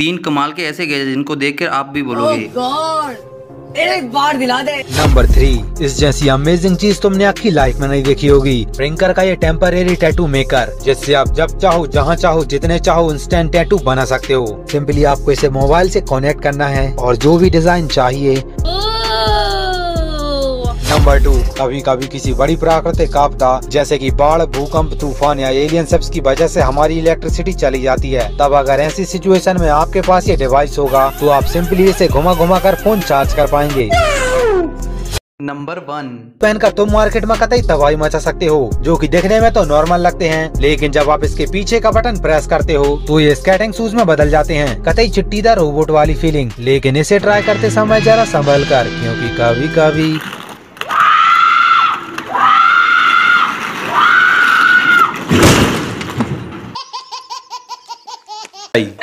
तीन कमाल के ऐसे गैजेट जिनको देखकर आप भी बोलोगे। Oh एक बार दिला दे। नंबर थ्री इस जैसी अमेजिंग चीज़ तुमने आपकी लाइफ में नहीं देखी होगी। प्रिंकर का ये टेम्परेरी टैटू मेकर जिससे आप जब चाहो जहाँ चाहो जितने चाहो इंस्टेंट टैटू बना सकते हो। सिंपली आपको इसे मोबाइल से कनेक्ट करना है और जो भी डिज़ाइन चाहिए नंबर टू कभी कभी किसी बड़ी प्राकृतिक आपदा जैसे कि बाढ़ भूकंप तूफ़ान या एलियन शिप्स की वजह से हमारी इलेक्ट्रिसिटी चली जाती है। तब अगर ऐसी सिचुएशन में आपके पास ये डिवाइस होगा तो आप सिंपली इसे घुमा घुमा कर फ़ोन चार्ज कर पाएँगे। नंबर वन पेन का तुम मार्केट में कतई तबाही मचा सकते हो जो कि देखने में तो नॉर्मल लगते हैं लेकिन जब आप इसके पीछे का बटन प्रेस करते हो तो ये स्केटिंग शूज़ में बदल जाते हैं। कतई चिट्टीदार रोबोट वाली फीलिंग लेकिन इसे ट्राई करते समय जरा संभल कर क्योंकि कभी कभी Aí.